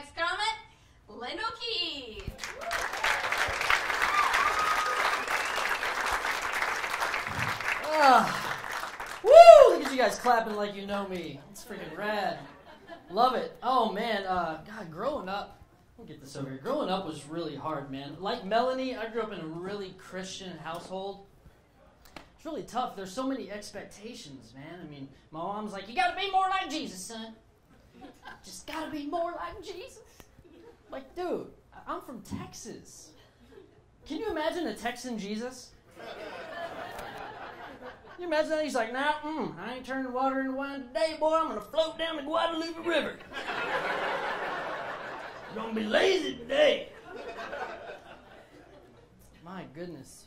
next comment, Lyndol Keith. Ah, woo! Look at you guys clapping like you know me. It's freaking rad. Love it. Oh man, uh, God, growing up. We'll get this over here. Growing up was really hard, man. Like Melanie, I grew up in a really Christian household. It's really tough. There's so many expectations, man. I mean, my mom's like, "You got to be more like Jesus, son. Just got to be more like Jesus." Like, dude, I'm from Texas. Can you imagine a Texan Jesus? you imagine that? He's like, nah, mm, I ain't turning water into wine today, boy. I'm to float down the Guadalupe River. Gonna be lazy today. My goodness.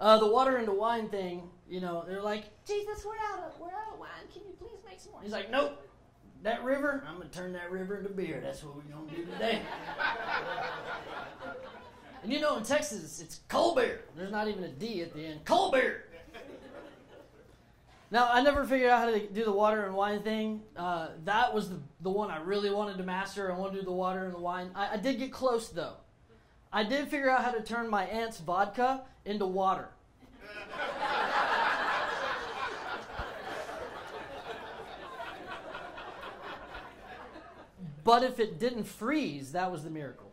Uh, the water into wine thing, you know, they're like, Jesus, we're out of we're out of wine. Can you please make some more? He's like, Nope. That river, I'm gonna turn that river into beer. That's what we're gonna do today. and you know, in Texas, it's Colbert. There's not even a D at the end. Colbert. Now, I never figured out how to do the water and wine thing. Uh, that was the, the one I really wanted to master. I wanted to do the water and the wine. I, I did get close, though. I did figure out how to turn my aunt's vodka into water. But if it didn't freeze, that was the miracle.